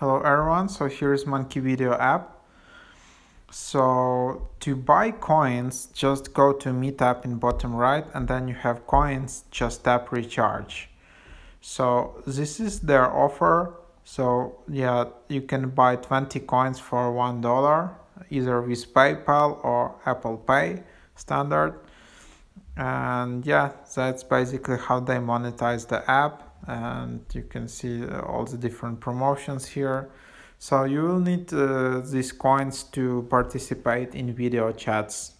Hello everyone, so here's Monkey Video app. So to buy coins, just go to Meetup in bottom right and then you have coins, just tap recharge. So this is their offer. So yeah, you can buy 20 coins for $1 either with PayPal or Apple Pay standard. And yeah, that's basically how they monetize the app and you can see uh, all the different promotions here. So you will need uh, these coins to participate in video chats